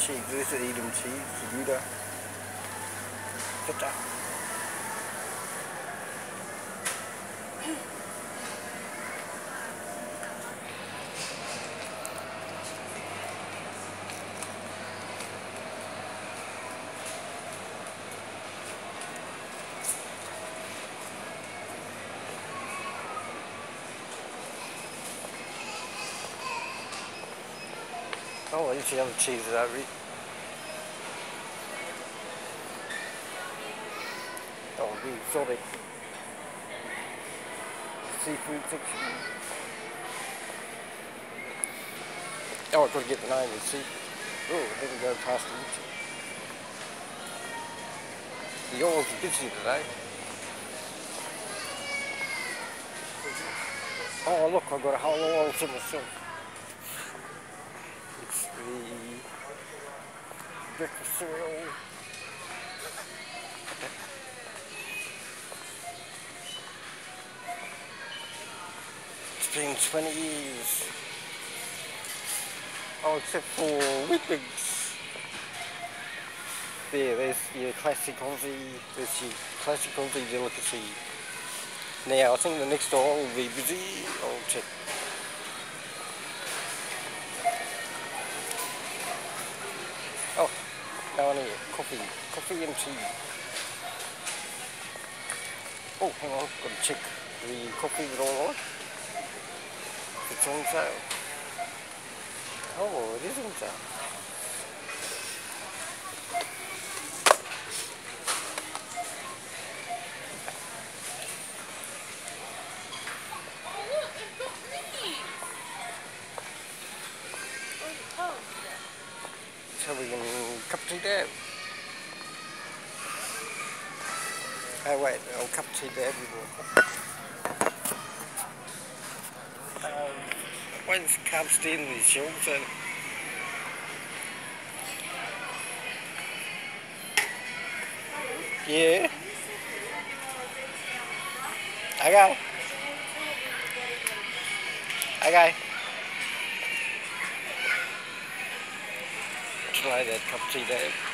cheese. This is Edam cheese, Gouda. Feta. Oh, you see other cheeses over here. Oh, we sorry. Seafood section. Oh, got to get the name of the seafood. Oh, here we go past the YouTube. The oil's busy today. Oh, look, I've got a whole oil to myself. The breakfast cereal. It's been 20 years. Oh, except for Weet-Bix. There, there's your classic Aussie, there's your classic Aussie delicacy. Now, I think the next door will be busy. I'll check. Here, coffee, coffee and tea. Oh, hang on, got to check the coffee like. If it's on sale. Oh, it is on uh. sale. So we can cup of tea dab. Oh wait, I'll cup of tea before. Um, does can't stand these then? Yeah. Okay. Okay. Try that cup of tea there.